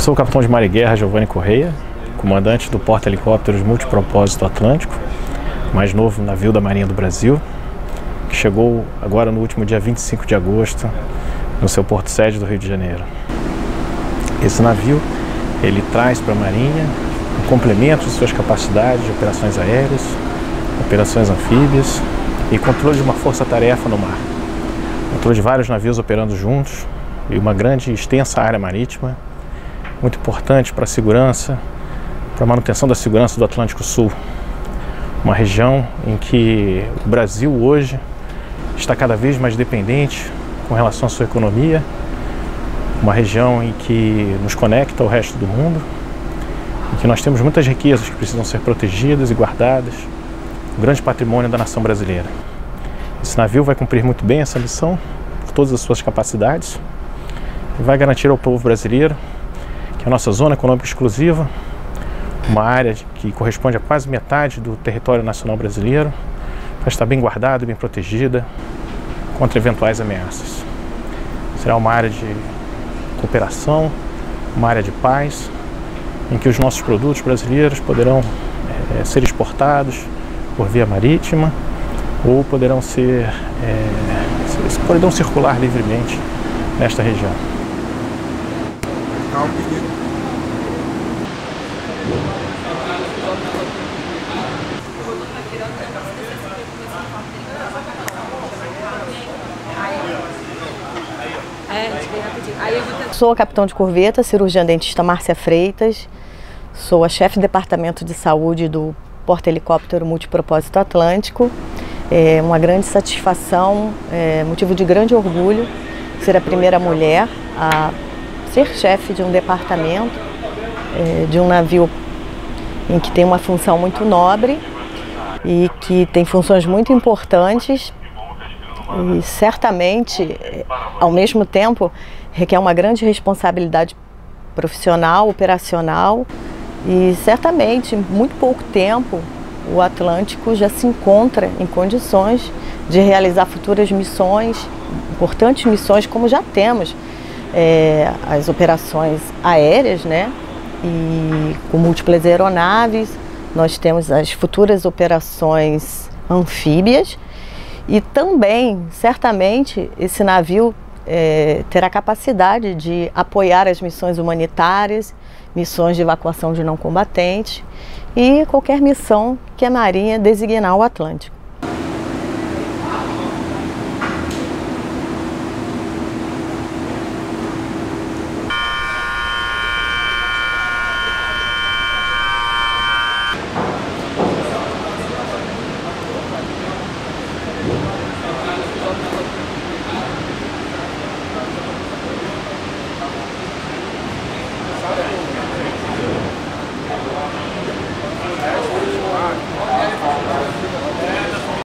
Eu sou o capitão de mar e guerra Giovanni Correia, comandante do porta-helicópteros multipropósito Atlântico, mais novo navio da Marinha do Brasil, que chegou agora no último dia 25 de agosto no seu porto sede do Rio de Janeiro. Esse navio ele traz para a Marinha um complemento de suas capacidades de operações aéreas, operações anfíbias e controle de uma força-tarefa no mar. Controle de vários navios operando juntos e uma grande e extensa área marítima, muito importante para a segurança, para a manutenção da segurança do Atlântico Sul. Uma região em que o Brasil hoje está cada vez mais dependente com relação à sua economia, uma região em que nos conecta ao resto do mundo, em que nós temos muitas riquezas que precisam ser protegidas e guardadas, um grande patrimônio da nação brasileira. Esse navio vai cumprir muito bem essa missão, por todas as suas capacidades, e vai garantir ao povo brasileiro que a nossa zona econômica exclusiva, uma área que corresponde a quase metade do território nacional brasileiro, vai estar bem guardada, bem protegida contra eventuais ameaças. Será uma área de cooperação, uma área de paz, em que os nossos produtos brasileiros poderão é, ser exportados por via marítima ou poderão ser é, poderão circular livremente nesta região. Sou a capitão de corveta, cirurgiã dentista Márcia Freitas. Sou a chefe de departamento de saúde do porta-helicóptero multipropósito Atlântico. É uma grande satisfação, é motivo de grande orgulho ser a primeira mulher a ser chefe de um departamento, é, de um navio em que tem uma função muito nobre e que tem funções muito importantes e certamente, ao mesmo tempo, requer uma grande responsabilidade profissional, operacional e certamente, muito pouco tempo, o Atlântico já se encontra em condições de realizar futuras missões, importantes missões, como já temos é, as operações aéreas, né? E com múltiplas aeronaves, nós temos as futuras operações anfíbias e também, certamente, esse navio é, terá capacidade de apoiar as missões humanitárias, missões de evacuação de não combatentes e qualquer missão que a Marinha designar ao Atlântico.